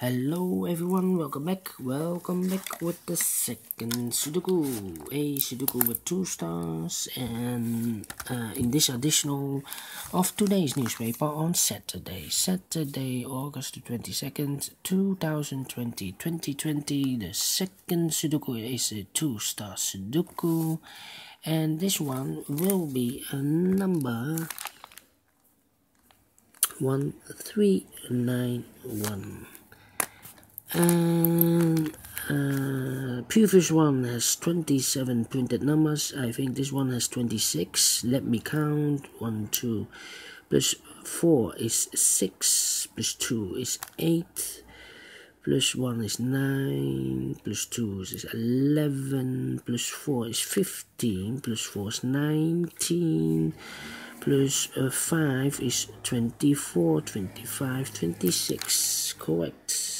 Hello everyone, welcome back. Welcome back with the second Sudoku. A Sudoku with two stars and uh, in this additional of today's newspaper on Saturday. Saturday, August the 22nd, 2020. 2020, the second Sudoku is a two star Sudoku. And this one will be a number 1391 and uh, previous one has 27 printed numbers. I think this one has 26 let me count. 1 2 plus 4 is 6 plus 2 is 8 plus 1 is 9 plus 2 is 11 plus 4 is 15 plus 4 is 19 plus, uh, 5 is 24 25 26 correct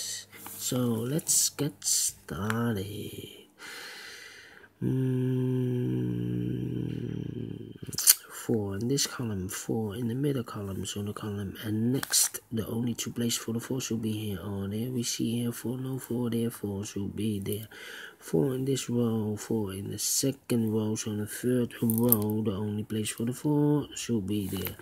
so let's get started. Mm, four in this column, four in the middle column, so the column, and next the only two places for the four should be here. Oh, there we see here four, no four, there four should be there. Four in this row, four in the second row, so the third row, the only place for the four should be there.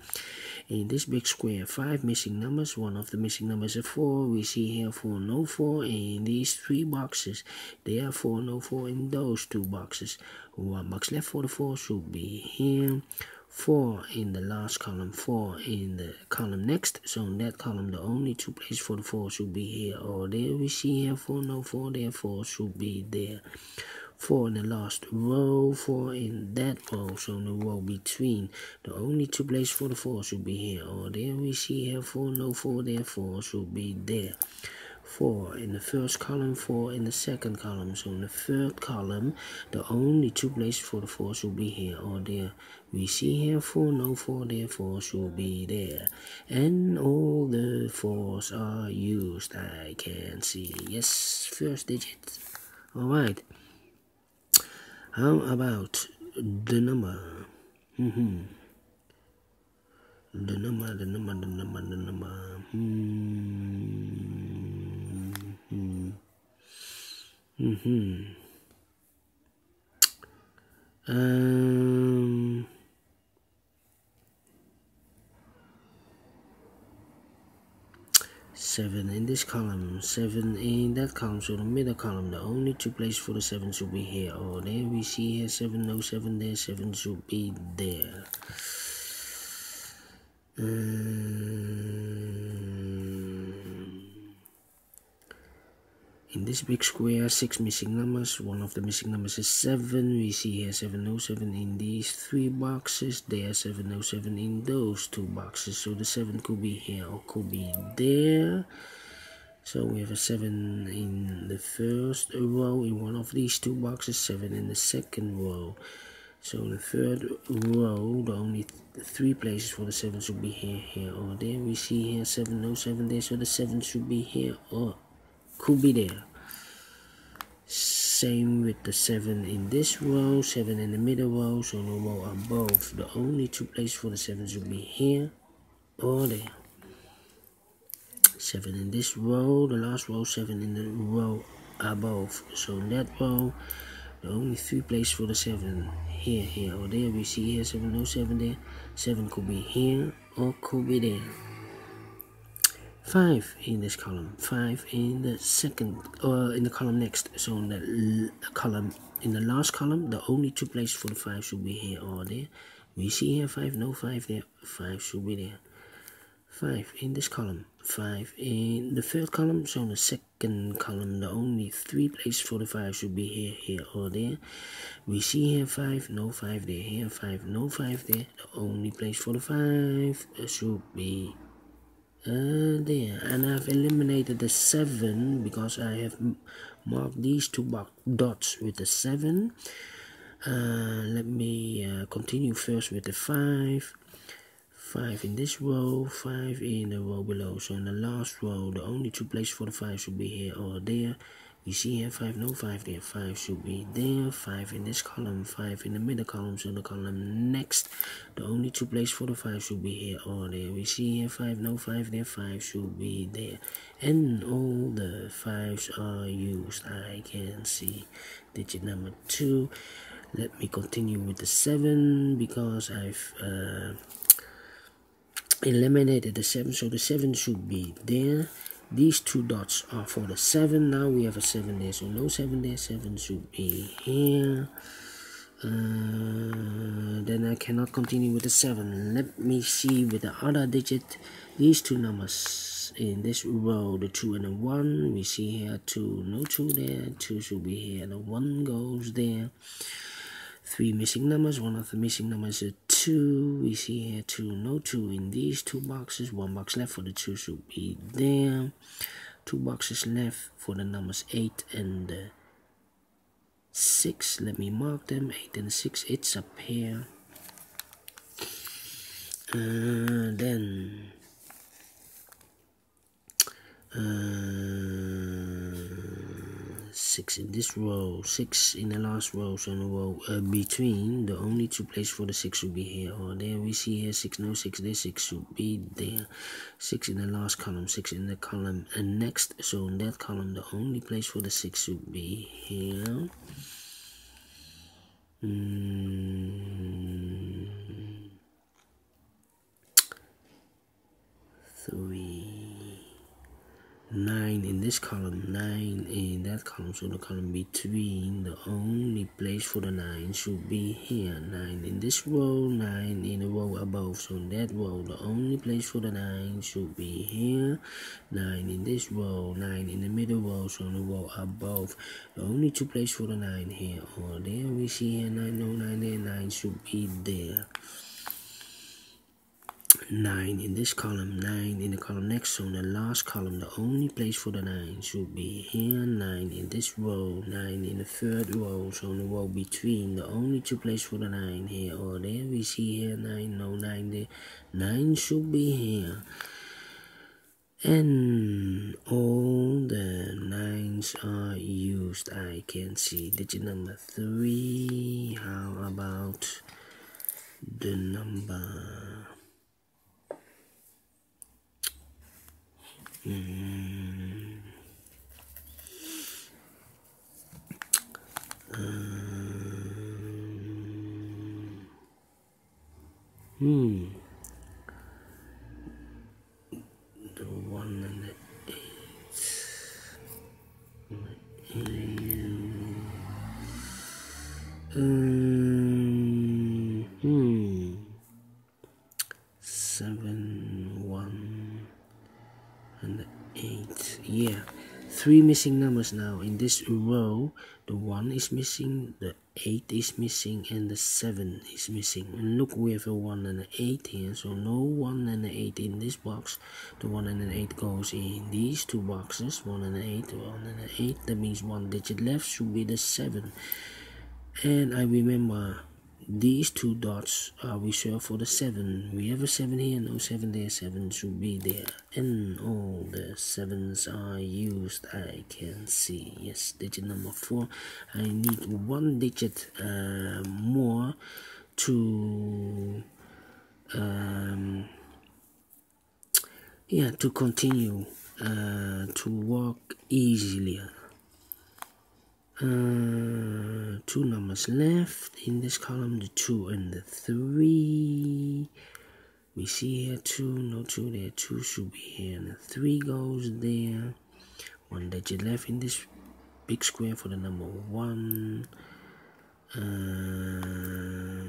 In this big square five missing numbers one of the missing numbers is 4 we see here 4 no 4 in these three boxes. There are 4 no 4 in those two boxes. One box left for the 4 should be here 4 in the last column 4 in the column next so in that column the only two places for the 4 should be here or there we see here 4 no 4 therefore should be there 4 in the last row, 4 in that row, so in the row between. The only two places for the 4 should be here. Or there we see here 4, no 4, there 4 should be there. 4 in the first column, 4 in the second column. So in the third column, the only two places for the 4 should be here or there. We see here 4, no 4, therefore should be there. And all the 4s are used, I can see. Yes, first digit. Alright. How about the number? Mm-hmm. The number, the number, the number, the number. Mm-hmm. Mm-hmm. Um. seven in this column, seven in that column, so the middle column, the only two places for the seven should be here. Oh, there we see here seven, no seven there, seven should be there. Um, in this big square, six missing numbers. One of the missing numbers is seven. We see here 707 in these three boxes. There 707 in those two boxes. So the seven could be here or could be there. So we have a 7 in the first row in one of these two boxes, 7 in the second row. So the third row, the only th three places for the 7 should be here, here, or there. We see here 707 there, so the 7 should be here or could be there. Same with the 7 in this row, 7 in the middle row, so no row above. The only two places for the 7 should be here or there. 7 in this row, the last row, 7 in the row above. So in that row, the only three places for the 7 here, here, or there. We see here 7, no 7 there. 7 could be here or could be there. 5 in this column, 5 in the second, or uh, in the column next. So in the column, in the last column, the only two places for the 5 should be here or there. We see here 5, no 5 there, 5 should be there. 5 in this column, 5 in the third column, so in the second column, the only three places for the 5 should be here, here, or there. We see here 5, no 5 there, here 5, no 5 there. The only place for the 5 should be uh, there. And I've eliminated the 7 because I have marked these two dots with the 7 uh, let me uh, continue first with the 5 5 in this row 5 in the row below. So in the last row the only two places for the 5 should be here or there we see here 5 no 5 there 5 should be there. 5 in this column 5 in the middle column. So the column next the only two places for the 5 should be here or there. We see here 5 no 5 there 5 should be there. And all the 5s are used. I can see digit number 2 let me continue with the 7 because I've uh, eliminated the 7 so the 7 should be there these two dots are for the 7 now we have a 7 there so no 7 there 7 should be here. Uh, then I cannot continue with the 7 let me see with the other digit. These two numbers in this row the 2 and the 1 we see here 2 no 2 there. 2 should be here. The 1 goes there. Three missing numbers. One of the missing numbers is 2 we see here 2 no 2 in these two boxes. One box left for the 2 should be there. Two boxes left for the numbers 8 and 6 let me mark them. 8 and 6 it's up here. Uh, then uh, six in this row six in the last row so in the row uh, between the only two places for the six should be here. Or there we see here six no six there six should be there. Six in the last column six in the column and next. So in that column the only place for the six should be here. Mm. three 9 in this column, 9 in that column, so the column between, the only place for the 9 should be here, 9 in this row, 9 in the row above, so in that row, the only place for the 9 should be here, 9 in this row, 9 in the middle row, so in the row above, the only two places for the 9 here, or there we see here, 9, no 9 there, 9 should be there. 9 in this column, 9 in the column next, so in the last column, the only place for the 9 should be here, 9 in this row, 9 in the third row, so in the row between, the only two places for the 9 here, or there we see here, 9, no 9 there, 9 should be here. And all the nines are used, I can see. Digit number 3, how about the number Mm. hmm. The and eight. Yeah. Three missing numbers now. In this row the one is missing the eight is missing and the seven is missing. And look we have a one and an eight here so no one and an eight in this box. The one and an eight goes in these two boxes. One and an eight one and an eight. That means one digit left should be the seven. And i remember these two dots are reserved for the 7 we have a 7 here no 7 there. 7 should be there. And all the 7s are used I can see. Yes digit number 4 I need one digit uh, more to um, yeah to continue uh, to work easily uh, two numbers left. In this column the two and the three. We see here two no two there. Two should be here. And the three goes there. One digit left in this big square for the number one. Uh,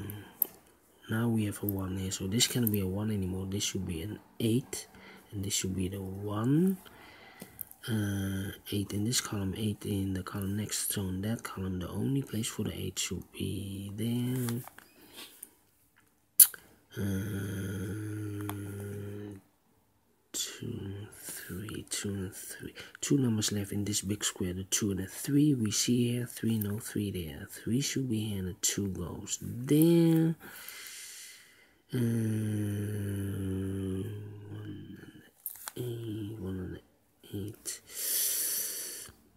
now we have a one here. So this can't be a one anymore. This should be an eight. And this should be the one uh, 8 in this column, 8 in the column next. So in that column, the only place for the 8 should be there. Uh, two, three, two, and three. Two numbers left in this big square, the two and the three. We see here, three, no, three there. Three should be here, and the two goes there. Uh, one and eight, one and eight.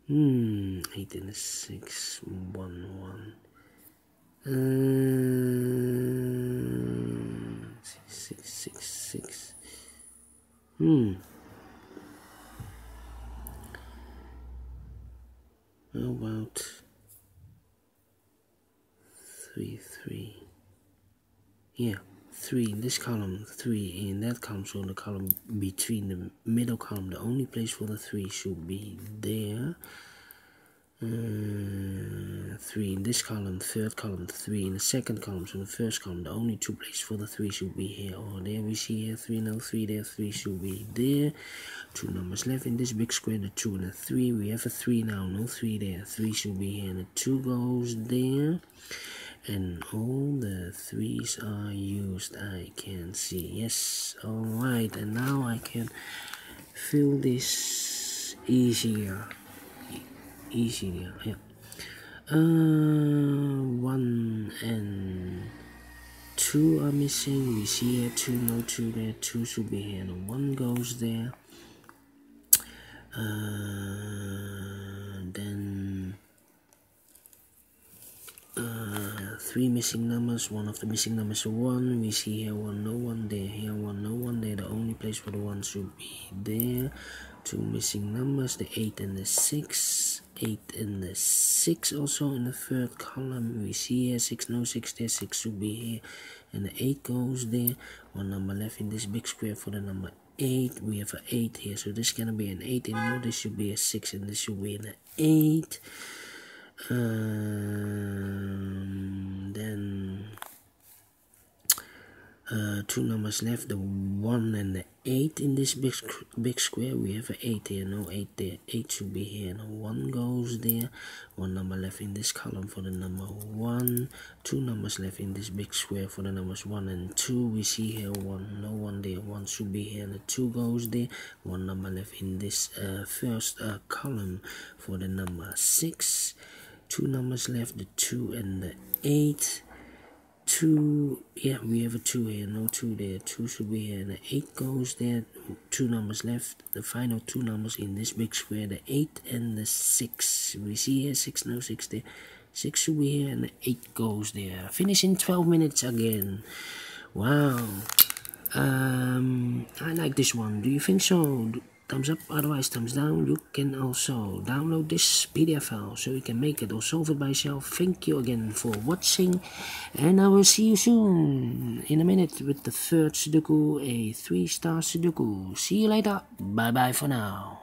Hmm, 8 and a 6, 1, 1. Uh, six, six, six. Hmm. How about three, three? Yeah, three in this column, three in that column. So the column between the middle column, the only place for the three should be there. Uh, 3 in this column, third column, 3 in the second column, so the first column, the only two places for the 3 should be here or there. We see here 3, no 3 there, 3 should be there. Two numbers left in this big square, the 2 and the 3. We have a 3 now, no 3 there, 3 should be here, and the 2 goes there. And all the 3's are used, I can see. Yes, alright, and now I can fill this easier. Easy yeah. Uh, one and two are missing. We see here two no two there. Two should be here. And one goes there. Uh, then uh, three missing numbers one of the missing numbers is one. We see here one no one there. Here one no one there. The only place for the one should be there. Two missing numbers the 8 and the 6 8 and the 6 also in the third column. We see here 6 no 6 there. 6 should be here. And the 8 goes there. One number left in this big square for the number 8 we have an 8 here. So this cannot be an 8 anymore this should be a 6 and this should be an 8 um, uh, two numbers left the 1 and the 8 in this big big square. We have an 8 here no 8 there. 8 should be here. No 1 goes there. One number left in this column for the number 1 two numbers left in this big square for the numbers 1 and 2 we see here 1 no 1 there. 1 should be here and the 2 goes there. One number left in this uh, first uh, column for the number 6 two numbers left the 2 and the 8 two yeah we have a two here no two there. Two should be here. The eight goes there. Two numbers left. The final two numbers in this big square the eight and the six. We see here six no six there. Six should be here and the eight goes there. Finish in 12 minutes again. Wow. Um i like this one. Do you think so thumbs up otherwise thumbs down. You can also download this pdf file so you can make it or solve it by yourself. Thank you again for watching and i will see you soon in a minute with the third sudoku a three star sudoku. See you later. Bye bye for now